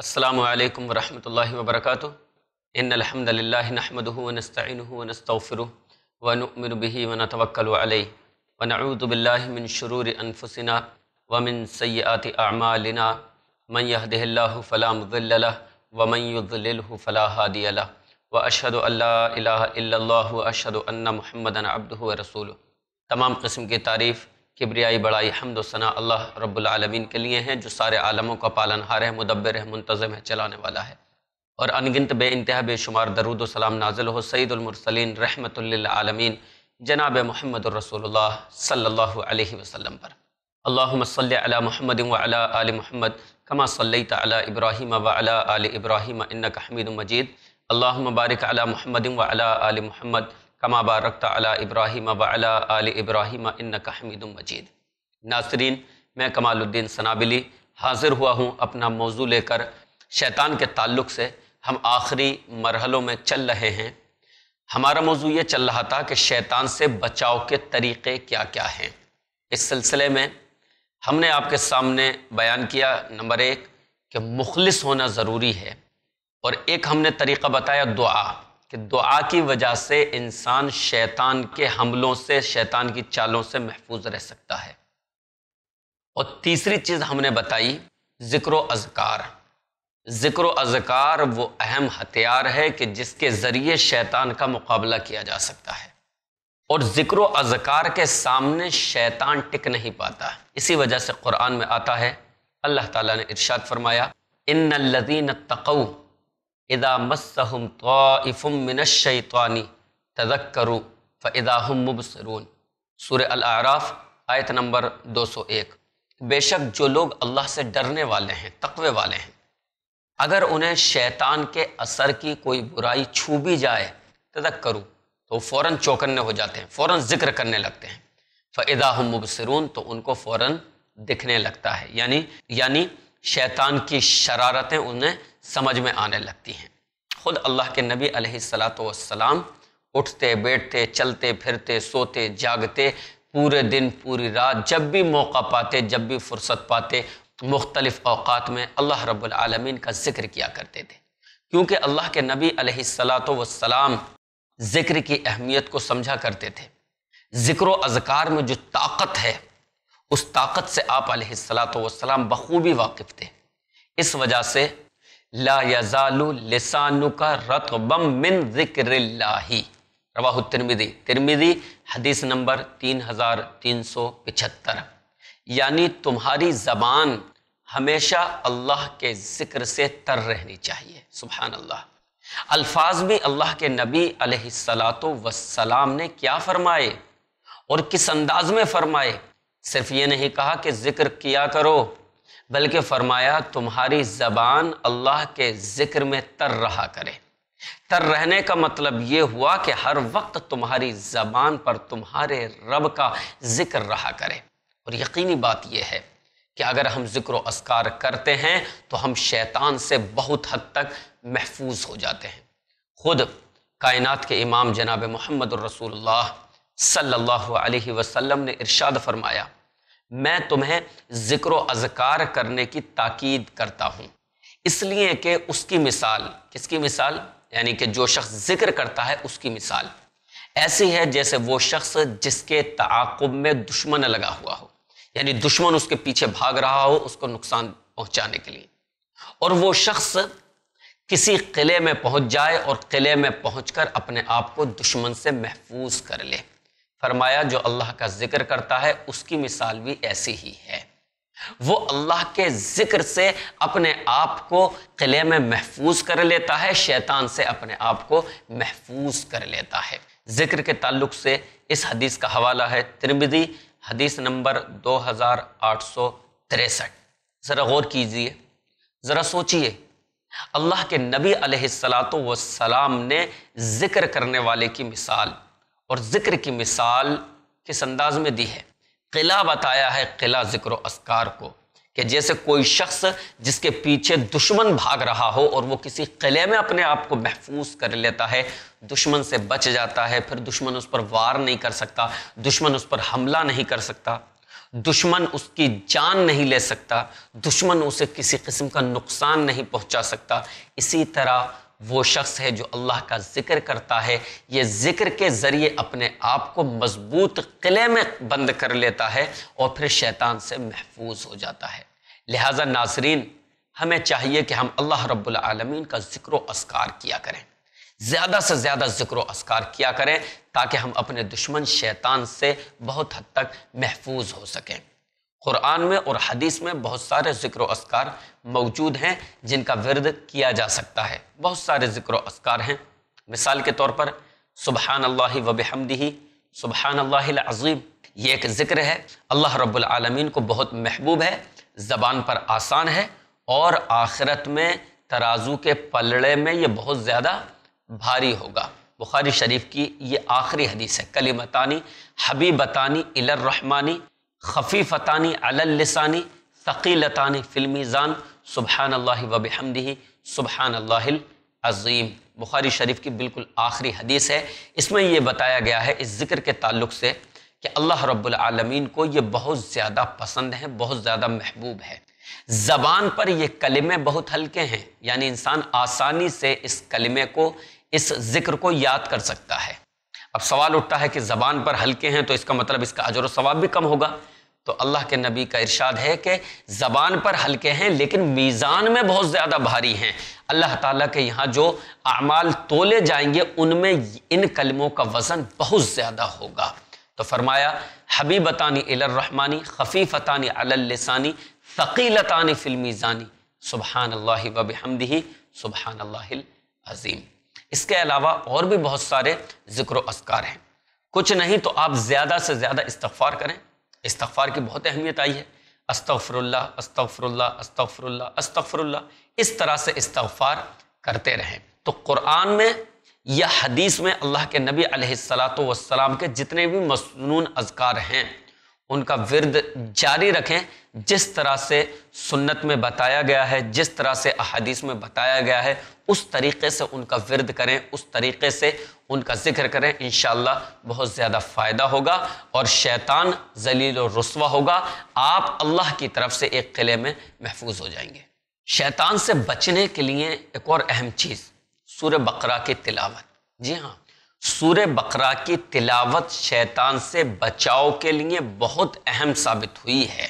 السلام علیکم ورحمۃ اللہ وبرکاتہ۔ ان الحمد للہ نحمده ونستعینه ونستغفره ونؤمن به ونتوکل علیہ ونعوذ باللہ من شرور انفسنا ومن سیئات اعمالنا من يهده الله فلا مضل له ومن يضلله فلا هادي له واشهد ان لا الہ الا اللہ واشهد ان محمدا عبده ورسوله تمام قسم کی تعریف کبریائی بڑائی، حمد و ثناء اللہ رب العالمین کے لیے ہیں، جو سارے عالموں کا پالن ہار ہے، مدبر ہے، منتظم ہے، چلانے والا ہے۔ اور انگنت بے انتہا، بے شمار درود و سلام نازل ہو سعید المرسلین رحمۃ للعالمین، جناب محمد الرسول اللہ صلی اللہ علیہ وسلم پر۔ اللہم صلی علی محمد وعلی آل محمد، کما صلیت علی ابراہیم وعلی آل ابراہیم، انکا حمید مجید۔ اللہم بارک علی محمد وعلی آل محمد کما بارکت علی ابراہیم وعلی آل ابراہیم انکا حمید مجید۔ ناظرین، میں کمال الدین سنابلی حاضر ہوا ہوں اپنا موضوع لے کر۔ شیطان کے تعلق سے ہم آخری مرحلوں میں چل رہے ہیں۔ ہمارا موضوع یہ چل رہا تھا کہ شیطان سے بچاؤ کے طریقے کیا کیا ہیں۔ اس سلسلے میں ہم نے آپ کے سامنے بیان کیا نمبر ایک کہ مخلص ہونا ضروری ہے اور ایک ہم نے طریقہ بتایا دعا۔ کہ دعا کی وجہ سے انسان شیطان کے حملوں سے، شیطان کی چالوں سے محفوظ رہ سکتا ہے۔ اور تیسری چیز ہم نے بتائی، ذکر و اذکار۔ ذکر و اذکار وہ اہم ہتھیار ہے کہ جس کے ذریعے شیطان کا مقابلہ کیا جا سکتا ہے۔ اور ذکر و اذکار کے سامنے شیطان ٹک نہیں پاتا۔ اسی وجہ سے قرآن میں آتا ہے، اللہ تعالیٰ نے ارشاد فرمایا، ان الذین تقو اذا مسهم طائف من الشیطان تذکروا فاذا هم مبصرون۔ سورہ الاعراف، آیت نمبر دو سو ایک۔ بے شک جو لوگ اللہ سے ڈرنے والے ہیں، تقوی والے ہیں، اگر انہیں شیطان کے اثر کی کوئی برائی چھو بھی جائے، تذکروا، تو فوراً چوکنے ہو جاتے ہیں، فوراً ذکر کرنے لگتے ہیں۔ فاذا هم مبصرون، تو ان کو فوراً دکھنے لگتا ہے۔ یعنی یعنی شیطان کی شرارتیں انہیں سمجھ میں آنے لگتی ہیں۔ خود اللہ کے نبی علیہ السلاۃ والسلام اٹھتے، بیٹھتے، چلتے، پھرتے، سوتے، جاگتے، پورے دن، پوری رات جب بھی موقع پاتے، جب بھی فرصت پاتے، مختلف اوقات میں اللہ رب العالمین کا ذکر کیا کرتے تھے۔ کیونکہ اللہ کے نبی علیہ السلاۃ والسلام ذکر کی اہمیت کو سمجھا کرتے تھے۔ ذکر و اذکار میں جو طاقت ہے، اس طاقت سے آپ علیہ السلاۃ والسلام بخوبی واقف تھے۔ اس وجہ سے لا یزال لسانک رطبم من ذکر اللہ رواہ ترمیدی ترمیدی حدیث نمبر تین ہزار تین سو پچہتر۔ یعنی تمہاری زبان ہمیشہ اللہ کے ذکر سے تر رہنی چاہیے۔ سبحان اللہ۔ الفاظ بھی اللہ کے نبی علیہ السلاۃ وسلام نے کیا فرمائے اور کس انداز میں فرمائے؟ صرف یہ نہیں کہا کہ ذکر کیا کرو۔ بلکہ فرمایا، تمہاری زبان اللہ کے ذکر میں تر رہا کرے۔ تر رہنے کا مطلب یہ ہوا کہ ہر وقت تمہاری زبان پر تمہارے رب کا ذکر رہا کرے۔ اور یقینی بات یہ ہے کہ اگر ہم ذکر و اسکار کرتے ہیں تو ہم شیطان سے بہت حد تک محفوظ ہو جاتے ہیں۔ خود کائنات کے امام جناب محمد الرسول اللہ صلی اللہ علیہ وسلم نے ارشاد فرمایا میں تمہیں ذکر و اذکار کرنے کی تاکید کرتا ہوں۔ اس لیے کہ اس کی مثال، کس کی مثال؟ یعنی کہ جو شخص ذکر کرتا ہے، اس کی مثال۔ ایسی ہے جیسے وہ شخص جس کے تعاقب میں دشمن لگا ہوا ہو۔ یعنی دشمن اس کے پیچھے بھاگ رہا ہو اس کو نقصان پہنچانے کے لیے۔ اور وہ شخص کسی قلعے میں پہنچ جائے اور قلعے میں پہنچ کر اپنے آپ کو دشمن سے محفوظ کر لے۔ فرمایا، جو اللہ کا ذکر کرتا ہے، اس کی مثال بھی ایسی ہی ہے۔ وہ اللہ کے ذکر سے اپنے آپ کو قلعے میں محفوظ کر لیتا ہے، شیطان سے اپنے آپ کو محفوظ کر لیتا ہے۔ ذکر کے تعلق سے اس حدیث کا حوالہ ہے ترمدی حدیث نمبر دو ہزار آٹھ سو تریسٹھ۔ ذرا غور کیجیے، ذرا سوچئے۔ اللہ کے نبی علیہ السلاۃ والسلام نے ذکر کرنے والے کی مثال اور ذکر کی مثال کس انداز میں دی ہے؟ قلعہ بتایا ہے، قلعہ ذکر و اسکار کو کہ جیسے کوئی شخص جس کے پیچھے دشمن بھاگ رہا ہو اور وہ کسی قلعے میں اپنے آپ کو محفوظ کر لیتا ہے، دشمن سے بچ جاتا ہے، پھر دشمن اس پر وار نہیں کر سکتا، دشمن اس پر حملہ نہیں کر سکتا، دشمن اس کی جان نہیں لے سکتا، دشمن اسے کسی قسم کا نقصان نہیں پہنچا سکتا، اسی طرح وہ شخص ہے جو اللہ کا ذکر کرتا ہے، یہ ذکر کے ذریعے اپنے آپ کو مضبوط قلعے میں بند کر لیتا ہے اور پھر شیطان سے محفوظ ہو جاتا ہے۔ لہٰذا ناظرین، ہمیں چاہیے کہ ہم اللہ رب العالمین کا ذکر و اسکار کیا کریں۔ زیادہ سے زیادہ ذکر و اسکار کیا کریں تاکہ ہم اپنے دشمن شیطان سے بہت حد تک محفوظ ہو سکیں۔ قرآن میں اور حدیث میں بہت سارے ذکر و اسکار موجود ہیں جن کا ورد کیا جا سکتا ہے۔ بہت سارے ذکر و اسکار ہیں۔ مثال کے طور پر سبحان اللہ و بحمدہ سبحان اللہ العظیم، یہ ایک ذکر ہے۔ اللہ رب العالمین کو بہت محبوب ہے، زبان پر آسان ہے اور آخرت میں ترازو کے پلڑے میں یہ بہت زیادہ بھاری ہوگا۔ بخاری شریف کی یہ آخری حدیث ہے کلیمتانی حبیبتانی الرحمانی۔ خفیفتانی اللسانی، ثقیلتانی فلمیزان سبحان اللہ و بحمدہ سبحان اللہ العظیم۔ بخاری شریف کی بالکل آخری حدیث ہے۔ اس میں یہ بتایا گیا ہے، اس ذکر کے تعلق سے کہ اللہ رب العالمین کو یہ بہت زیادہ پسند ہے بہت زیادہ محبوب ہے۔ زبان پر یہ کلمے بہت ہلکے ہیں یعنی انسان آسانی سے اس کلمے کو، اس ذکر کو یاد کر سکتا ہے۔ اب سوال اٹھتا ہے کہ زبان پر ہلکے ہیں تو اس کا مطلب اس کا اجر و ثواب بھی کم ہوگا۔ تو اللہ کے نبی کا ارشاد ہے کہ زبان پر ہلکے ہیں لیکن میزان میں بہت زیادہ بھاری ہیں۔ اللہ تعالیٰ کے یہاں جو اعمال تولے جائیں گے، ان میں ان کلموں کا وزن بہت زیادہ ہوگا۔ تو فرمایا، حبیبتانی الرحمانی، خفیفتانی اللسانی، ثقیلتانی فی المیزانی۔ سبحان اللہ و بحمدہ، سبحان اللہ العظیم۔ اس کے علاوہ اور بھی بہت سارے ذکر و اسکار ہیں۔ کچھ نہیں تو آپ زیادہ سے زیادہ استغفار کریں۔ استغفار کی بہت اہمیت آئی ہے۔ استغفر اللہ استغفر اللہ استغفر اللہ استغفر اللہ اس طرح سے استغفار کرتے رہیں۔ تو قرآن میں یا حدیث میں اللہ کے نبی علیہ السلاۃ والسلام کے جتنے بھی مصنون اذکار ہیں، ان کا ورد جاری رکھیں۔ جس طرح سے سنت میں بتایا گیا ہے، جس طرح سے احادیث میں بتایا گیا ہے اس طریقے سے ان کا ورد کریں، اس طریقے سے ان کا ذکر کریں، انشاءاللہ بہت زیادہ فائدہ ہوگا اور شیطان ذلیل و رسوا ہوگا، آپ اللہ کی طرف سے ایک قلعے میں محفوظ ہو جائیں گے۔ شیطان سے بچنے کے لیے ایک اور اہم چیز سور بقرہ کی تلاوت۔ جی ہاں سور بقرہ کی تلاوت شیطان سے بچاؤ کے لیے بہت اہم ثابت ہوئی ہے،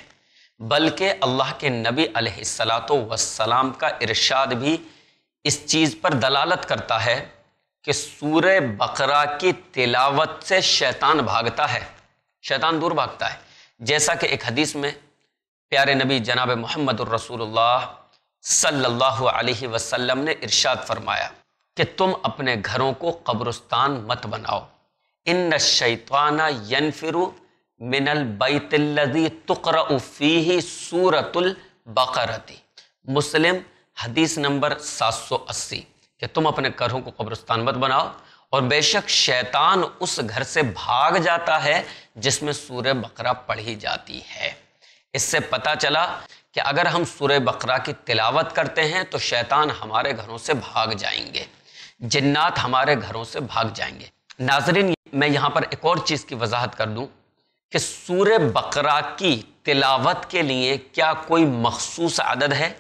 بلکہ اللہ کے نبی علیہ السلاۃ وسلام کا ارشاد بھی اس چیز پر دلالت کرتا ہے کہ سور بقرہ کی تلاوت سے شیطان بھاگتا ہے۔ شیطان دور بھاگتا ہے۔ جیسا کہ ایک حدیث میں پیارے نبی جناب محمد الرسول اللہ صلی اللہ علیہ وسلم نے ارشاد فرمایا کہ تم اپنے گھروں کو قبرستان مت بناؤ۔ ان شیطانہ ینفرو من البیت الذی تقرأ فیہ سورت البقرتی مسلم حدیث نمبر سات سو اسی کہ تم اپنے گھروں کو قبرستان مت بناؤ اور بے شک شیطان اس گھر سے بھاگ جاتا ہے جس میں سورہ بقرہ پڑھی جاتی ہے۔ اس سے پتا چلا کہ اگر ہم سورہ بقرہ کی تلاوت کرتے ہیں تو شیطان ہمارے گھروں سے بھاگ جائیں گے۔ جنات ہمارے گھروں سے بھاگ جائیں گے۔ ناظرین، میں یہاں پر ایک اور چیز کی وضاحت کر دوں کہ سور بقرہ کی تلاوت کے لیے کیا کوئی مخصوص عدد ہے؟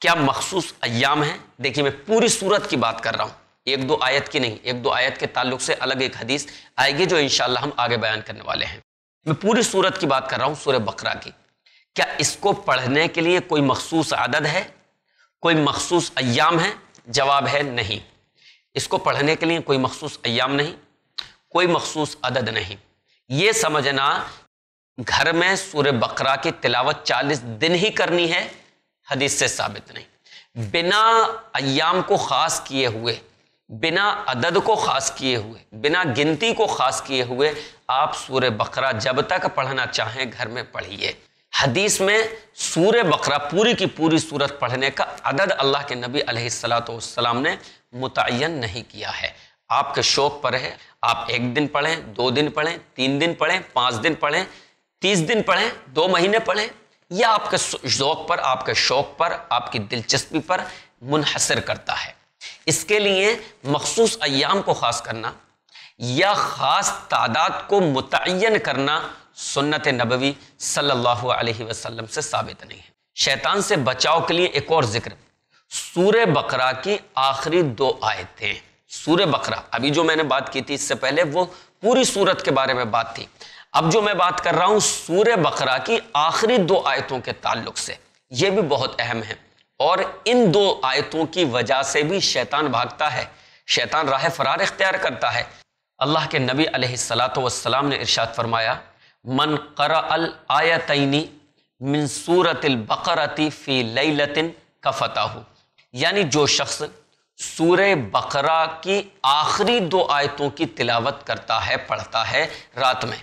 کیا مخصوص ایام ہیں؟ دیکھیے میں پوری صورت کی بات کر رہا ہوں۔ ایک دو آیت کی نہیں، ایک دو آیت کے تعلق سے الگ ایک حدیث آئے گی جو انشاءاللہ ہم آگے بیان کرنے والے ہیں۔ میں پوری صورت کی بات کر رہا ہوں، سورہ بقرہ کی۔ کیا اس کو پڑھنے کے لیے کوئی مخصوص عدد ہے؟ کوئی مخصوص ایام ہے جواب ہے نہیں۔ اس کو پڑھنے کے لیے کوئی مخصوص ایام نہیں، کوئی مخصوص عدد نہیں۔ یہ سمجھنا، گھر میں سور بقرہ کی تلاوت چالیس دن ہی کرنی ہے حدیث سے ثابت نہیں۔ بنا ایام کو خاص کیے ہوئے، بنا عدد کو خاص کیے ہوئے، بنا گنتی کو خاص کیے ہوئے آپ سور بقرہ جب تک پڑھنا چاہیں گھر میں پڑھیے۔ حدیث میں سور بقرہ پوری کی پوری صورت پڑھنے کا عدد اللہ کے نبی علیہ السلاۃ والسلام نے متعین نہیں کیا ہے۔ آپ کے شوق پر ہے، آپ ایک دن پڑھیں، دو دن پڑھیں، تین دن پڑھیں، پانچ دن پڑھیں، تیس دن پڑھیں، دو مہینے پڑھیں یا آپ کے ذوق پر، آپ کے شوق پر، آپ کی دلچسپی پر منحصر کرتا ہے۔ اس کے لیے مخصوص ایام کو خاص کرنا یا خاص تعداد کو متعین کرنا سنت نبوی صلی اللہ علیہ وسلم سے ثابت نہیں ہے۔ شیطان سے بچاؤ کے لیے ایک اور ذکر سور بقرہ کی آخری دو آیتیں۔ سور بقرہ، ابھی جو میں نے بات کی تھی، اس سے پہلے وہ پوری صورت کے بارے میں بات تھی۔ اب جو میں بات کر رہا ہوں سور بقرہ کی آخری دو آیتوں کے تعلق سے، یہ بھی بہت اہم ہے اور ان دو آیتوں کی وجہ سے بھی شیطان بھاگتا ہے، شیطان راہ فرار اختیار کرتا ہے۔ اللہ کے نبی علیہ السلاۃ والسلام نے ارشاد فرمایا، من قرأ الآیتینی من سورت البقرتی فی لیلتن کفتاہو یعنی جو شخص سورہ بقرہ کی آخری دو آیتوں کی تلاوت کرتا ہے، پڑھتا ہے رات میں۔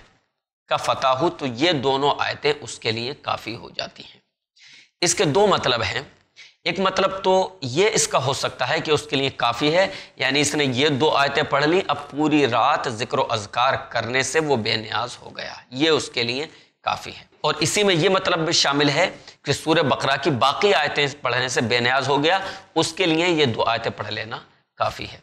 کا فتح تو یہ دونوں آیتیں اس کے لیے کافی ہو جاتی ہیں۔ اس کے دو مطلب ہیں۔ ایک مطلب تو یہ اس کا ہو سکتا ہے کہ اس کے لیے کافی ہے یعنی اس نے یہ دو آیتیں پڑھ لی اب پوری رات ذکر و اذکار کرنے سے وہ بے نیاز ہو گیا۔ یہ اس کے لیے کافی ہے۔ اور اسی میں یہ مطلب بھی شامل ہے کہ سورہ بقرہ کی باقی آیتیں پڑھنے سے بے نیاز ہو گیا، اس کے لیے یہ دو آیتیں پڑھ لینا کافی ہے۔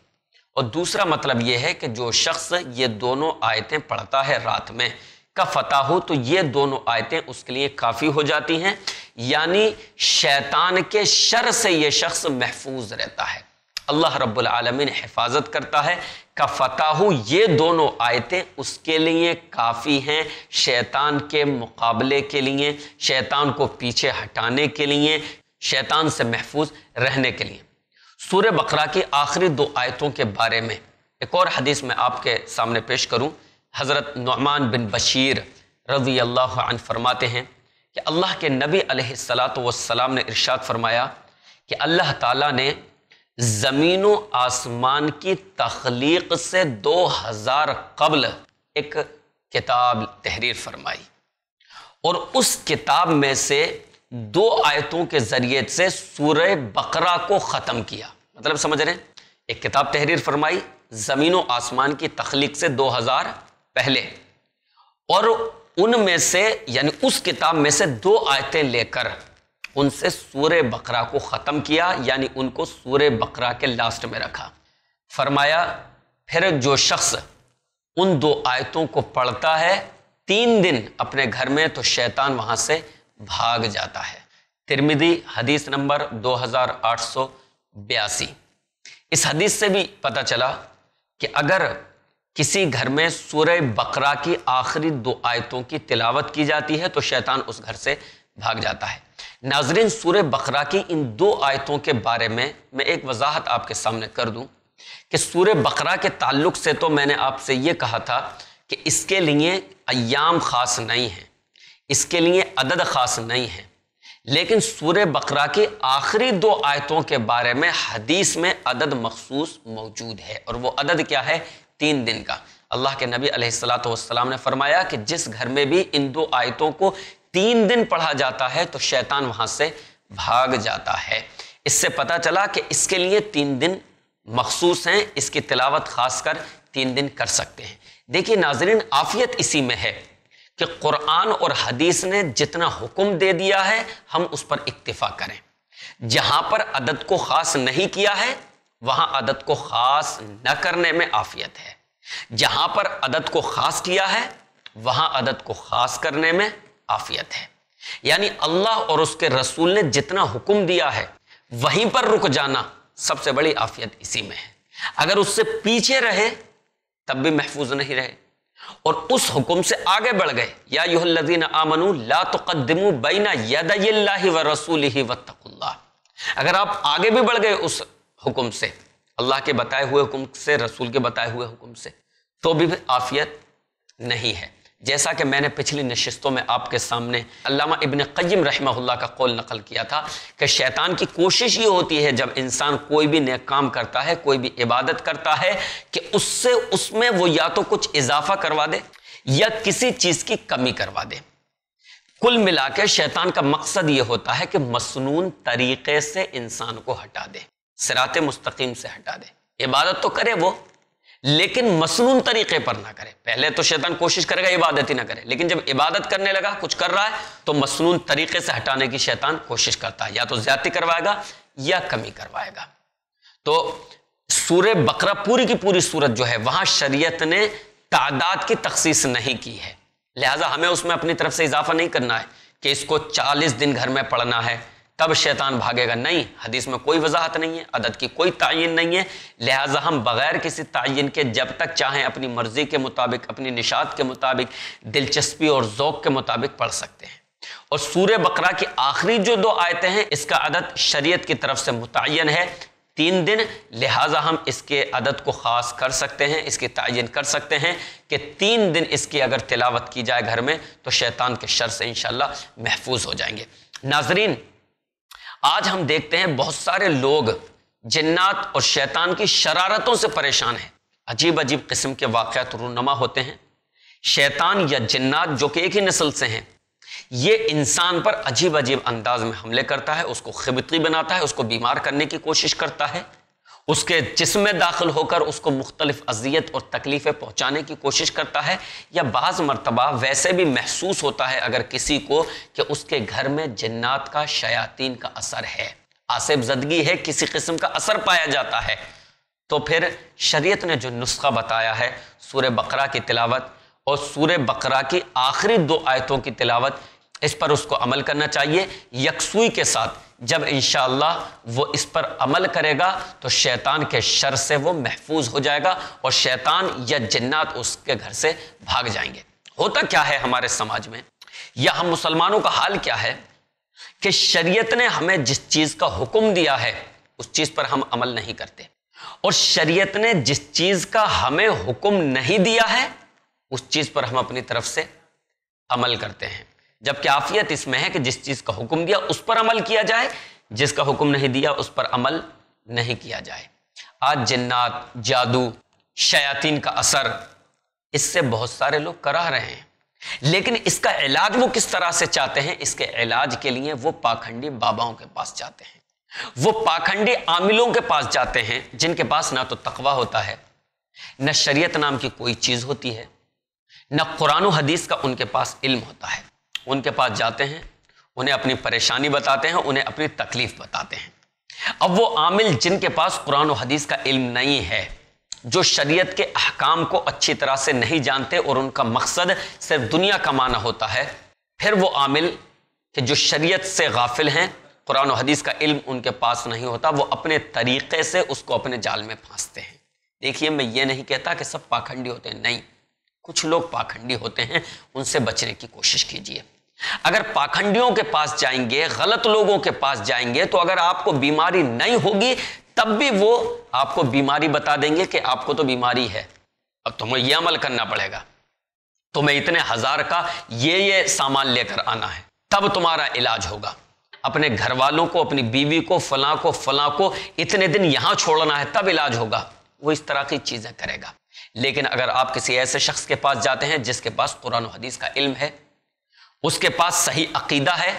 اور دوسرا مطلب یہ ہے کہ جو شخص یہ دونوں آیتیں پڑھتا ہے رات میں کا فتح ہو تو یہ دونوں آیتیں اس کے لیے کافی ہو جاتی ہیں۔ یعنی شیطان کے شر سے یہ شخص محفوظ رہتا ہے۔ اللہ رب العالمین حفاظت کرتا ہے۔ کا فتح یہ دونوں آیتیں اس کے لیے کافی ہیں۔ شیطان کے مقابلے کے لیے، شیطان کو پیچھے ہٹانے کے لیے، شیطان سے محفوظ رہنے کے لیے۔ سورہ بقرہ کی آخری دو آیتوں کے بارے میں ایک اور حدیث میں آپ کے سامنے پیش کروں۔ حضرت نعمان بن بشیر رضی اللہ عنہ فرماتے ہیں کہ اللہ کے نبی علیہ السلاۃ والسلام نے ارشاد فرمایا کہ اللہ تعالیٰ نے زمین و آسمان کی تخلیق سے دو ہزار قبل ایک کتاب تحریر فرمائی اور اس کتاب میں سے دو آیتوں کے ذریعے سے سورہ بقرہ کو ختم کیا۔ مطلب سمجھ رہے ہیں؟ ایک کتاب تحریر فرمائی، زمین و آسمان کی تخلیق سے دو ہزار پہلے۔ اور ان میں سے یعنی اس کتاب میں سے دو آیتیں لے کر ان سے سورہ بقرہ کو ختم کیا یعنی ان کو سورہ بقرہ کے لاسٹ میں رکھا۔ فرمایا، پھر جو شخص ان دو آیتوں کو پڑھتا ہے، تین دن اپنے گھر میں تو شیطان وہاں سے بھاگ جاتا ہے۔ ترمیدی حدیث نمبر دو ہزار آٹھ سو بیاسی۔ اس حدیث سے بھی پتہ چلا کہ اگر کسی گھر میں سورہ بقرہ کی آخری دو آیتوں کی تلاوت کی جاتی ہے تو شیطان اس گھر سے بھاگ جاتا ہے۔ ناظرین، سورہ بقرہ کی ان دو آیتوں کے بارے میں میں ایک وضاحت آپ کے سامنے کر دوں کہ سورہ بقرہ کے تعلق سے تو میں نے آپ سے یہ کہا تھا کہ اس کے لیے ایام خاص نہیں ہیں، اس کے لیے عدد خاص نہیں ہے لیکن سورہ بقرہ کی آخری دو آیتوں کے بارے میں حدیث میں عدد مخصوص موجود ہے اور وہ عدد کیا ہے؟ تین دن کا۔ اللہ کے نبی علیہ السلاۃ والسلام نے فرمایا کہ جس گھر میں بھی ان دو آیتوں کو تین دن پڑھا جاتا ہے تو شیطان وہاں سے بھاگ جاتا ہے۔ اس سے پتا چلا کہ اس کے لیے تین دن مخصوص ہیں، اس کی تلاوت خاص کر تین دن کر سکتے ہیں۔ دیکھیے ناظرین آفیت اسی میں ہے کہ قرآن اور حدیث نے جتنا حکم دے دیا ہے، ہم اس پر اکتفا کریں۔ جہاں پر عدد کو خاص نہیں کیا ہے وہاں عدد کو خاص نہ کرنے میں آفیت ہے۔ جہاں پر عدد کو خاص کیا ہے، وہاں عدد کو خاص کرنے میں آفیت ہے۔ یعنی اللہ اور اس کے رسول نے جتنا حکم دیا ہے، وہیں پر رک جانا سب سے بڑی آفیت اسی میں ہے۔ اگر اس سے پیچھے رہے، تب بھی محفوظ نہیں رہے۔ اور اس حکم سے آگے بڑھ گئے۔ یا یو الذین آمنو لا تقدمو بین ید اللہ و رسول ہی اللہ۔ اگر آپ آگے بھی بڑھ گئے، اس حکم سے۔ اللہ کے بتائے ہوئے حکم سے، رسول کے بتائے ہوئے حکم سے۔ تو بھی آفیت نہیں ہے۔ جیسا کہ میں نے پچھلی نشستوں میں آپ کے سامنے علامہ ابن قیم رحمہ اللہ کا قول نقل کیا تھا کہ شیطان کی کوشش یہ ہوتی ہے، جب انسان کوئی بھی نیک کام کرتا ہے، کوئی بھی عبادت کرتا ہے، کہ اس سے اس میں وہ یا تو کچھ اضافہ کروا دے یا کسی چیز کی کمی کروا دے۔ کل ملا کے شیطان کا مقصد یہ ہوتا ہے کہ مصنون طریقے سے انسان کو ہٹا دے۔ سرات مستقیم سے ہٹا دے۔ عبادت تو کرے وہ، لیکن مصنون طریقے پر نہ کرے۔ پہلے تو شیطان کوشش کرے گا، عبادت ہی نہ کرے۔ لیکن جب عبادت کرنے لگا، کچھ کر رہا ہے، تو مصنون طریقے سے ہٹانے کی شیطان کوشش کرتا ہے۔ یا تو زیادتی کروائے گا، یا کمی کروائے گا۔ تو سورہ بقرہ پوری کی پوری صورت جو ہے، وہاں شریعت نے تعداد کی تخصیص نہیں کی ہے۔ لہٰذا ہمیں اس میں اپنی طرف سے اضافہ نہیں کرنا ہے کہ اس کو چالیس دن گھر میں پڑھنا ہے۔ تب شیطان بھاگے گا۔ نہیں، حدیث میں کوئی وضاحت نہیں ہے، عدد کی کوئی تعین نہیں ہے۔ لہٰذا ہم بغیر کسی تعین کے جب تک چاہیں اپنی مرضی کے مطابق، اپنی نشاط کے مطابق، دلچسپی اور ذوق کے مطابق پڑھ سکتے ہیں۔ اور سورہ بقرہ کی آخری جو دو آیتیں ہیں، اس کا عدد شریعت کی طرف سے متعین ہے۔ تین دن، لہٰذا ہم اس کے عدد کو خاص کر سکتے ہیں، اس کی تعین کر سکتے ہیں کہ تین دن اس کی اگر تلاوت کی جائے گھر میں، تو شیطان کے شر سے انشاءاللہ محفوظ ہو جائیں گے۔ ناظرین آج ہم دیکھتے ہیں بہت سارے لوگ جنات اور شیطان کی شرارتوں سے پریشان ہیں۔ عجیب عجیب قسم کے واقعات رونما ہوتے ہیں۔ شیطان یا جنات جو کہ ایک ہی نسل سے ہیں، یہ انسان پر عجیب عجیب انداز میں حملے کرتا ہے، اس کو خبطی بناتا ہے، اس کو بیمار کرنے کی کوشش کرتا ہے۔ اس کے جسم میں داخل ہو کر اس کو مختلف اذیت اور تکلیفیں پہنچانے کی کوشش کرتا ہے یا بعض مرتبہ ویسے بھی محسوس ہوتا ہے اگر کسی کو کہ اس کے گھر میں جنات کا شیاطین کا اثر ہے۔ آصف زدگی ہے، کسی قسم کا اثر پایا جاتا ہے۔ تو پھر شریعت نے جو نسخہ بتایا ہے، سورہ بقرہ کی تلاوت اور سورہ بقرہ کی آخری دو آیتوں کی تلاوت، اس پر اس کو عمل کرنا چاہیے۔ یکسوئی کے ساتھ جب انشاءاللہ وہ اس پر عمل کرے گا تو شیطان کے شر سے وہ محفوظ ہو جائے گا اور شیطان یا جنات اس کے گھر سے بھاگ جائیں گے۔ ہوتا کیا ہے ہمارے سماج میں؟ یا ہم مسلمانوں کا حال کیا ہے؟ کہ شریعت نے ہمیں جس چیز کا حکم دیا ہے، اس چیز پر ہم عمل نہیں کرتے۔ اور شریعت نے جس چیز کا ہمیں حکم نہیں دیا ہے، اس چیز پر ہم اپنی طرف سے عمل کرتے ہیں۔ جبکہ آفیت اس میں ہے کہ جس چیز کا حکم دیا اس پر عمل کیا جائے، جس کا حکم نہیں دیا اس پر عمل نہیں کیا جائے۔ آج جنات، جادو، شیاطین کا اثر اس سے بہت سارے لوگ کرا رہے ہیں۔ لیکن اس کا علاج وہ کس طرح سے چاہتے ہیں، اس کے علاج کے لیے وہ پاکھنڈی باباؤں کے پاس جاتے ہیں۔ وہ پاکھنڈی عاملوں کے پاس جاتے ہیں جن کے پاس نہ تو تقوی ہوتا ہے، نہ شریعت نام کی کوئی چیز ہوتی ہے، نہ قرآن و حدیث کا ان کے پاس علم ہوتا ہے۔ ان کے پاس جاتے ہیں، انہیں اپنی پریشانی بتاتے ہیں، انہیں اپنی تکلیف بتاتے ہیں۔ اب وہ عامل جن کے پاس قرآن و حدیث کا علم نہیں ہے، جو شریعت کے احکام کو اچھی طرح سے نہیں جانتے اور ان کا مقصد صرف دنیا کا معنی ہوتا ہے، پھر وہ عامل کہ جو شریعت سے غافل ہیں، قرآن و حدیث کا علم ان کے پاس نہیں ہوتا، وہ اپنے طریقے سے اس کو اپنے جال میں پھانستے ہیں۔ دیکھیے، میں یہ نہیں کہتا کہ سب پاکھنڈی ہوتے ہیں، نہیں، کچھ لوگ پاکھنڈی ہوتے ہیں، ان سے بچنے کی کوشش کیجیے اگر پاکھنڈیوں کے پاس جائیں گے، غلط لوگوں کے پاس جائیں گے، تو اگر آپ کو بیماری نہیں ہوگی، تب بھی وہ آپ کو بیماری بتا دیں گے کہ آپ کو تو بیماری ہے۔ اب تمہیں یہ عمل کرنا پڑے گا۔ تمہیں اتنے ہزار کا یہ یہ سامان لے کر آنا ہے۔ تب تمہارا علاج ہوگا۔ اپنے گھر والوں کو، اپنی بیوی کو، فلاں کو فلاں کو اتنے دن یہاں چھوڑنا ہے، تب علاج ہوگا۔ وہ اس طرح کی چیزیں کرے گا۔ لیکن اگر آپ کسی ایسے شخص کے پاس جاتے ہیں جس کے پاس قرآن و حدیث کا علم ہے اس کے پاس صحیح عقیدہ ہے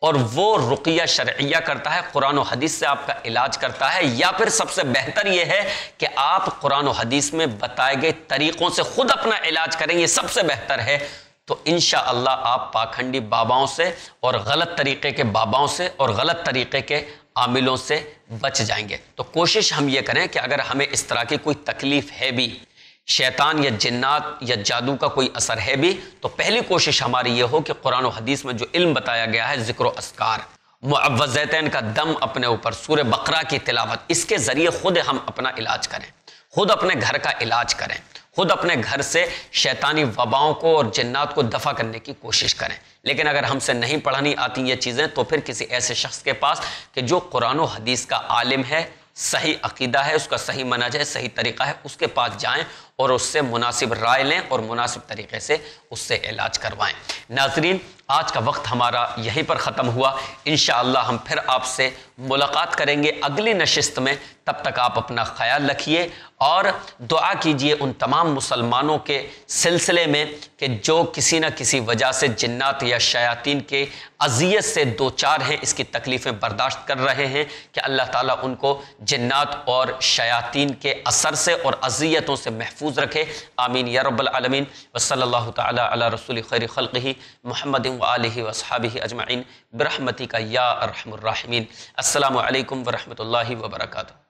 اور وہ رقیہ شرعیہ کرتا ہے، قرآن و حدیث سے آپ کا علاج کرتا ہے، یا پھر سب سے بہتر یہ ہے کہ آپ قرآن و حدیث میں بتائے گئے طریقوں سے خود اپنا علاج کریں، یہ سب سے بہتر ہے۔ تو انشاءاللہ آپ پاکھنڈی باباؤں سے اور غلط طریقے کے باباؤں سے اور غلط طریقے کے عاملوں سے بچ جائیں گے۔ تو کوشش ہم یہ کریں کہ اگر ہمیں اس طرح کی کوئی تکلیف ہے بھی شیطان یا جنات یا جادو کا کوئی اثر ہے بھی، تو پہلی کوشش ہماری یہ ہو کہ قرآن و حدیث میں جو علم بتایا گیا ہے، ذکر و اسکار معوضیتین کا دم اپنے اوپر سور بقرہ کی تلاوت۔ اس کے ذریعے خود ہم اپنا علاج کریں۔ خود اپنے گھر کا علاج کریں۔ خود اپنے گھر سے شیطانی وباؤں کو اور جنات کو دفع کرنے کی کوشش کریں۔ لیکن اگر ہم سے نہیں پڑھانی آتی یہ چیزیں، تو پھر کسی ایسے شخص کے پاس کہ جو قرآن و حدیث کا عالم ہے، صحیح عقیدہ ہے، اس کا صحیح منج ہے، صحیح طریقہ ہے، اس کے پاس جائیں اور اس سے مناسب رائے لیں اور مناسب طریقے سے اس سے علاج کروائیں۔ ناظرین، آج کا وقت ہمارا یہیں پر ختم ہوا۔ انشاءاللہ ہم پھر آپ سے ملاقات کریں گے اگلی نشست میں۔ تب تک آپ اپنا خیال رکھیے اور دعا کیجیے ان تمام مسلمانوں کے سلسلے میں کہ جو کسی نہ کسی وجہ سے جنات یا شیاطین کے اذیت سے دو چار ہیں، اس کی تکلیفیں برداشت کر رہے ہیں کہ اللہ تعالیٰ ان کو جنات اور شیاطین کے اثر سے اور اذیتوں سے محفوظ محفوظ رکھے. آمین. یا رب العالمین. وصلی اللہ تعالیٰ علی رسول خیر خلقہ محمد و علیہ وصحابہ اجمعین. برحمتی کا یا ارحم الراحمین. السلام علیکم ورحمۃ اللہ وبرکاتہ.